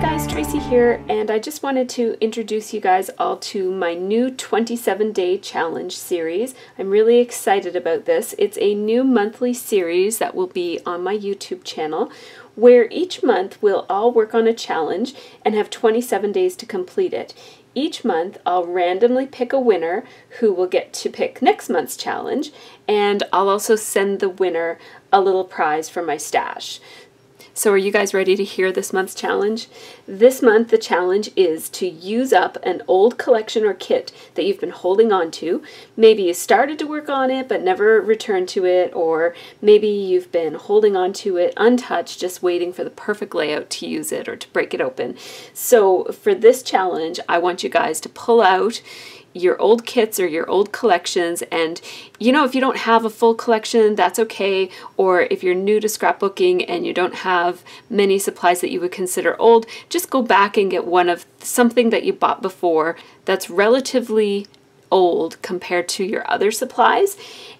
guys, Tracy here, and I just wanted to introduce you guys all to my new 27 day challenge series. I'm really excited about this. It's a new monthly series that will be on my YouTube channel where each month we'll all work on a challenge and have 27 days to complete it. Each month I'll randomly pick a winner who will get to pick next month's challenge, and I'll also send the winner a little prize for my stash. So are you guys ready to hear this month's challenge? This month the challenge is to use up an old collection or kit that you've been holding on to. Maybe you started to work on it but never returned to it or maybe you've been holding on to it untouched just waiting for the perfect layout to use it or to break it open. So for this challenge I want you guys to pull out your old kits or your old collections. And you know if you don't have a full collection that's okay. Or if you're new to scrapbooking and you don't have many supplies that you would consider old just go back and get one of something that you bought before that's relatively old compared to your other supplies.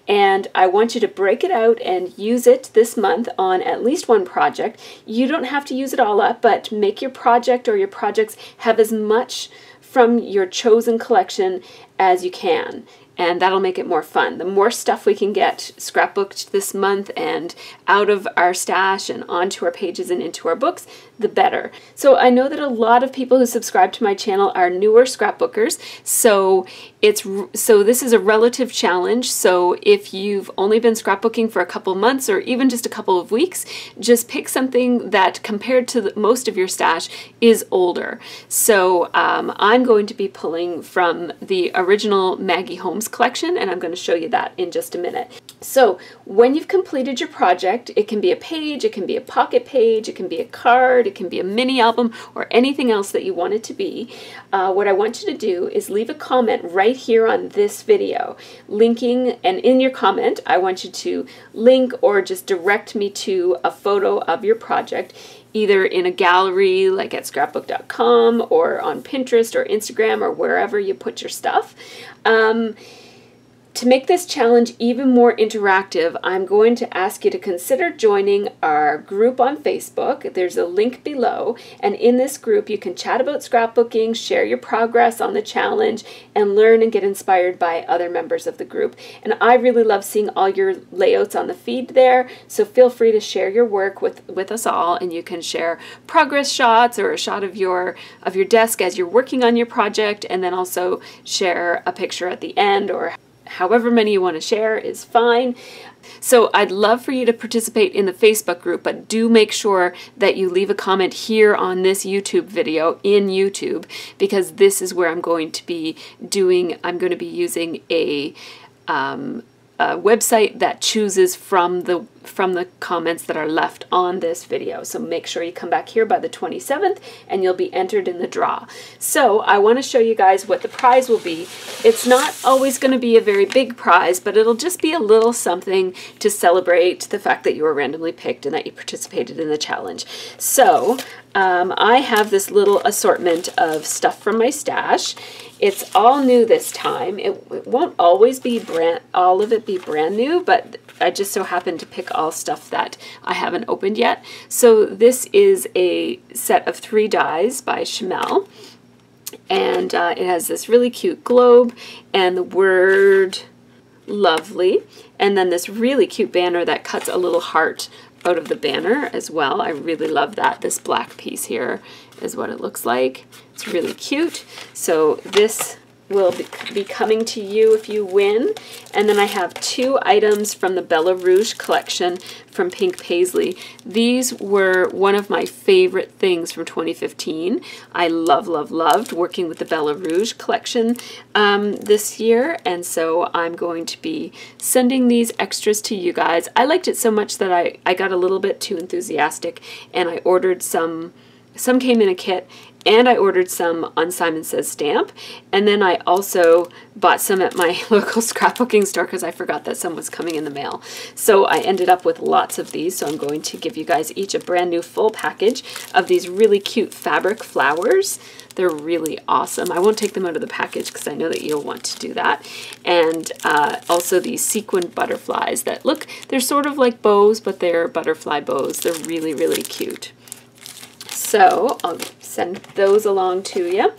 And I want you to break it out and use it this month on at least one project. You don't have to use it all up but make your project or your projects have as much from your chosen collection as you can and that'll make it more fun. The more stuff we can get scrapbooked this month and out of our stash and onto our pages and into our books, the better. So I know that a lot of people who subscribe to my channel are newer scrapbookers, so it's so this is a relative challenge. So if you've only been scrapbooking for a couple months or even just a couple of weeks, just pick something that compared to the, most of your stash is older. So um, I'm going to be pulling from the original Maggie Holmes collection, and I'm going to show you that in just a minute. So when you've completed your project, it can be a page, it can be a pocket page, it can be a card, it can be a mini album, or anything else that you want it to be. Uh, what I want you to do is leave a comment right here on this video, linking, and in your comment, I want you to link or just direct me to a photo of your project either in a gallery like at scrapbook.com or on Pinterest or Instagram or wherever you put your stuff. Um, to make this challenge even more interactive, I'm going to ask you to consider joining our group on Facebook. There's a link below, and in this group, you can chat about scrapbooking, share your progress on the challenge, and learn and get inspired by other members of the group. And I really love seeing all your layouts on the feed there, so feel free to share your work with, with us all, and you can share progress shots or a shot of your of your desk as you're working on your project, and then also share a picture at the end or however many you want to share is fine. So I'd love for you to participate in the Facebook group, but do make sure that you leave a comment here on this YouTube video in YouTube because this is where I'm going to be doing, I'm going to be using a um, a website that chooses from the from the comments that are left on this video. So make sure you come back here by the 27th and you'll be entered in the draw. So I want to show you guys what the prize will be. It's not always going to be a very big prize, but it'll just be a little something to celebrate the fact that you were randomly picked and that you participated in the challenge. So um, I have this little assortment of stuff from my stash it's all new this time. It, it, won't always be brand, all of it be brand new, but I just so happened to pick all stuff that I haven't opened yet. So this is a set of three dies by Chamel. And uh, it has this really cute globe and the word lovely. And then this really cute banner that cuts a little heart out of the banner as well. I really love that. This black piece here is what it looks like. It's really cute. So this will be coming to you if you win. And then I have two items from the Bella Rouge collection from Pink Paislee. These were one of my favorite things from 2015. I love, love, loved working with the Bella Rouge collection um, this year. And so I'm going to be sending these extras to you guys. I liked it so much that I, I got a little bit too enthusiastic and I ordered some some came in a kit and I ordered some on Simon Says stamp and then I also bought some at my local scrapbooking store because I forgot that some was coming in the mail. So I ended up with lots of these so I'm going to give you guys each a brand new full package of these really cute fabric flowers. They're really awesome. I won't take them out of the package because I know that you'll want to do that. And uh, also these sequined butterflies that look, they're sort of like bows, but they're butterfly bows. They're really, really cute. So I'll send those along to you.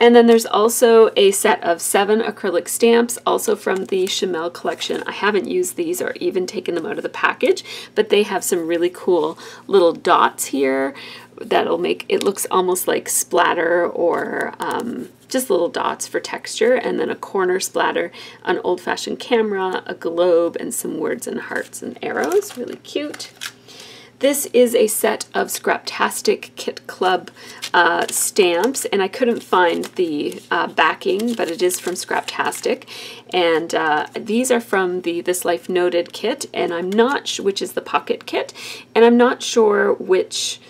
And then there's also a set of seven acrylic stamps, also from the Chamel collection. I haven't used these or even taken them out of the package, but they have some really cool little dots here that'll make it looks almost like splatter or um, just little dots for texture and then a corner splatter, an old-fashioned camera, a globe, and some words and hearts and arrows. Really cute. This is a set of Scraptastic Kit Club uh, stamps, and I couldn't find the uh, backing, but it is from Scraptastic. And uh, these are from the This Life Noted kit, and I'm not, which is the pocket kit, and I'm not sure which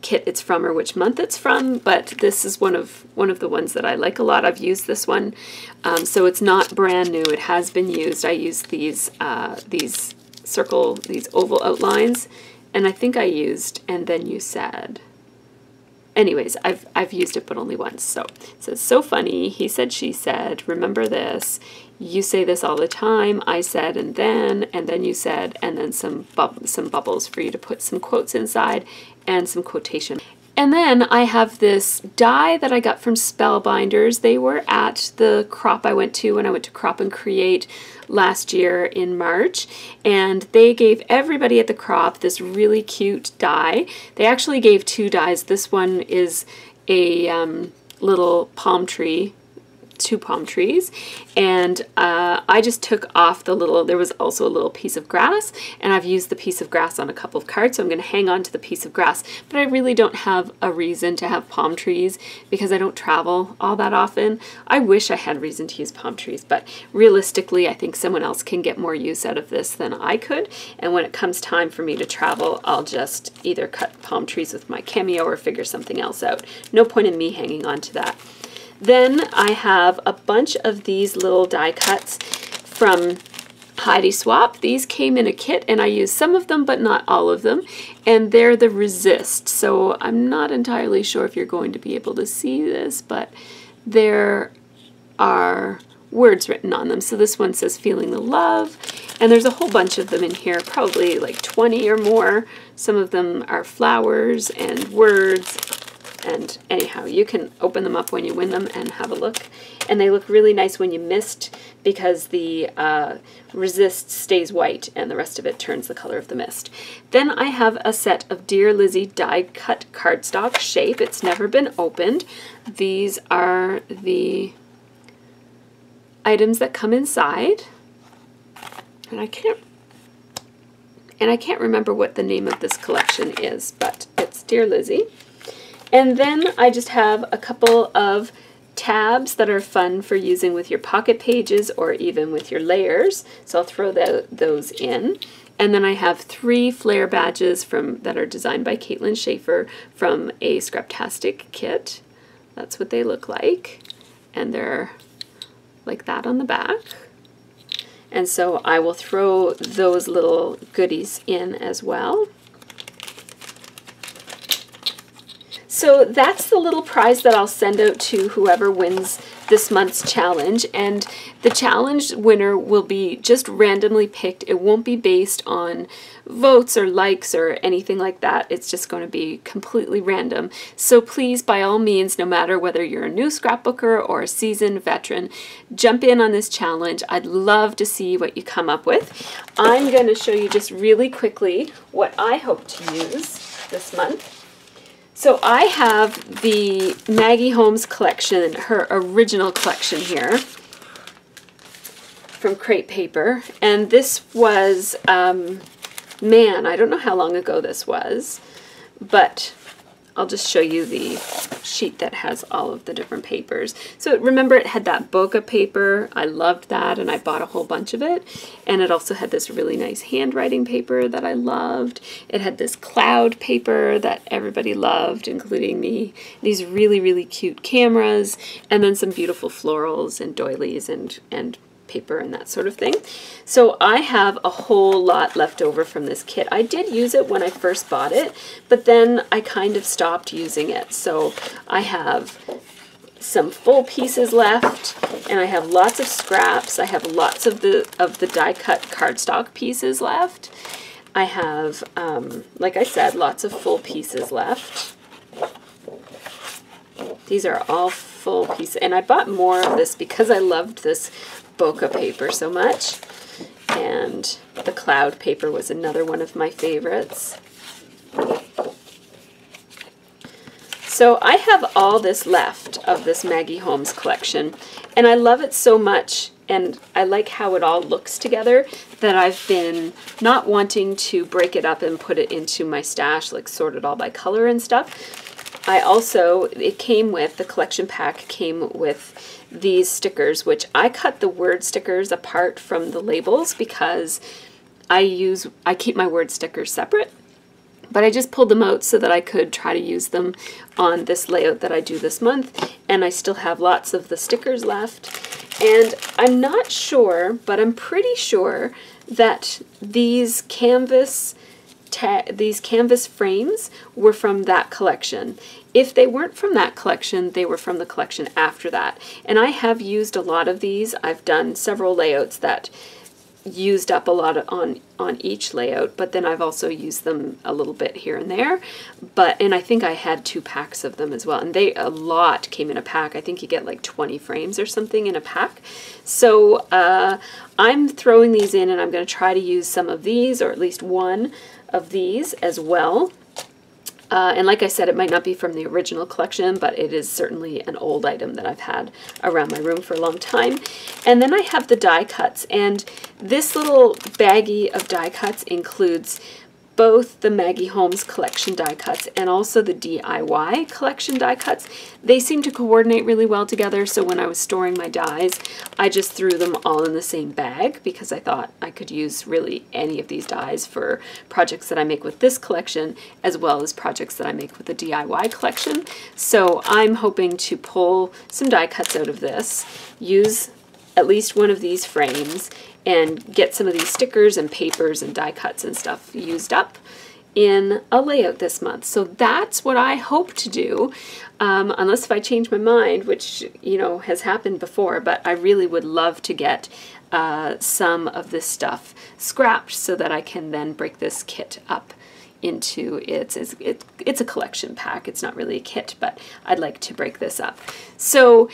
kit it's from or which month it's from, but this is one of one of the ones that I like a lot. I've used this one, um, so it's not brand new. It has been used. I used these uh, these circle these oval outlines, and I think I used and then you said. Anyways, I've I've used it but only once. So it says so funny. He said, she said. Remember this. You say this all the time. I said, and then, and then you said, and then some bub some bubbles for you to put some quotes inside and some quotation. And then I have this die that I got from Spellbinders. They were at the crop I went to when I went to Crop and Create last year in March. And they gave everybody at the crop this really cute die. They actually gave two dies. This one is a um, little palm tree two palm trees. And uh, I just took off the little there was also a little piece of grass and I've used the piece of grass on a couple of cards so I'm going to hang on to the piece of grass. But I really don't have a reason to have palm trees because I don't travel all that often. I wish I had reason to use palm trees but realistically I think someone else can get more use out of this than I could. And when it comes time for me to travel I'll just either cut palm trees with my cameo or figure something else out. No point in me hanging on to that then I have a bunch of these little die cuts from Heidi Swapp. These came in a kit and I used some of them but not all of them and they're the resist so I'm not entirely sure if you're going to be able to see this but there are words written on them. So this one says feeling the love and there's a whole bunch of them in here, probably like 20 or more. Some of them are flowers and words and anyhow, you can open them up when you win them and have a look. And they look really nice when you mist because the uh, resist stays white and the rest of it turns the color of the mist. Then I have a set of Dear Lizzy die cut cardstock shape. It's never been opened. These are the items that come inside. And I can't and I can't remember what the name of this collection is, but it's Dear Lizzy. And then I just have a couple of tabs that are fun for using with your pocket pages or even with your layers. So I'll throw the, those in. And then I have three flare badges from that are designed by Caitlin Schaefer from a Scraptastic kit. That's what they look like. And they're like that on the back. And so I will throw those little goodies in as well. So that's the little prize that I'll send out to whoever wins this month's challenge. And the challenge winner will be just randomly picked. It won't be based on votes or likes or anything like that. It's just going to be completely random. So please, by all means, no matter whether you're a new scrapbooker or a seasoned veteran, jump in on this challenge. I'd love to see what you come up with. I'm going to show you just really quickly what I hope to use this month. So I have the Maggie Holmes collection, her original collection here from Crate Paper. And this was, um, man, I don't know how long ago this was, but I'll just show you the sheet that has all of the different papers. So remember it had that bokeh paper. I loved that and I bought a whole bunch of it. And it also had this really nice handwriting paper that I loved. It had this cloud paper that everybody loved, including me. These really, really cute cameras and then some beautiful florals and doilies and, and paper and that sort of thing. So I have a whole lot left over from this kit. I did use it when I first bought it, but then I kind of stopped using it. So I have some full pieces left and I have lots of scraps. I have lots of the of the die cut cardstock pieces left. I have, um, like I said, lots of full pieces left. These are all full pieces. And I bought more of this because I loved this bokeh paper so much. And the cloud paper was another one of my favorites. So I have all this left of this Maggie Holmes collection, and I love it so much, and I like how it all looks together, that I've been not wanting to break it up and put it into my stash, like sort it all by color and stuff. I also, it came with, the collection pack came with these stickers, which I cut the word stickers apart from the labels because I use, I keep my word stickers separate but I just pulled them out so that I could try to use them on this layout that I do this month. And I still have lots of the stickers left. And I'm not sure, but I'm pretty sure that these canvas these canvas frames were from that collection. If they weren't from that collection, they were from the collection after that. And I have used a lot of these. I've done several layouts that used up a lot on on each layout but then I've also used them a little bit here and there but and I think I had two packs of them as well and they a lot came in a pack I think you get like 20 frames or something in a pack so uh, I'm throwing these in and I'm going to try to use some of these or at least one of these as well uh, and like I said, it might not be from the original collection, but it is certainly an old item that I've had around my room for a long time. And then I have the die cuts, and this little baggie of die cuts includes both the Maggie Holmes collection die cuts and also the DIY collection die cuts. They seem to coordinate really well together, so when I was storing my dies, I just threw them all in the same bag because I thought I could use really any of these dies for projects that I make with this collection as well as projects that I make with the DIY collection. So I'm hoping to pull some die cuts out of this, use at least one of these frames and get some of these stickers and papers and die cuts and stuff used up in a layout this month. So that's what I hope to do, um, unless if I change my mind, which, you know, has happened before, but I really would love to get uh, some of this stuff scrapped so that I can then break this kit up into its, it's, it's a collection pack. It's not really a kit, but I'd like to break this up. So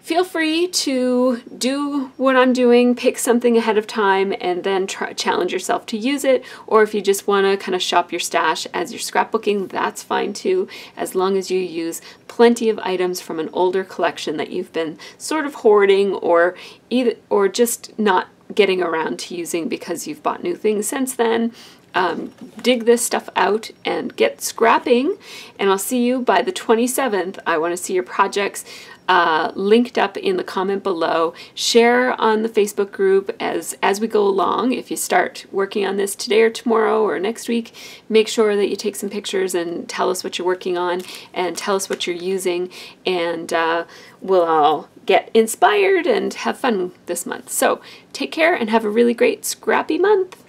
feel free to do what I'm doing, pick something ahead of time, and then try, challenge yourself to use it. Or if you just want to kind of shop your stash as you're scrapbooking, that's fine too, as long as you use plenty of items from an older collection that you've been sort of hoarding or either or just not getting around to using because you've bought new things since then. Um, dig this stuff out and get scrapping and I'll see you by the 27th. I want to see your projects uh, linked up in the comment below. Share on the Facebook group as, as we go along. If you start working on this today or tomorrow or next week, make sure that you take some pictures and tell us what you're working on and tell us what you're using and uh, we'll all get inspired and have fun this month. So take care and have a really great scrappy month.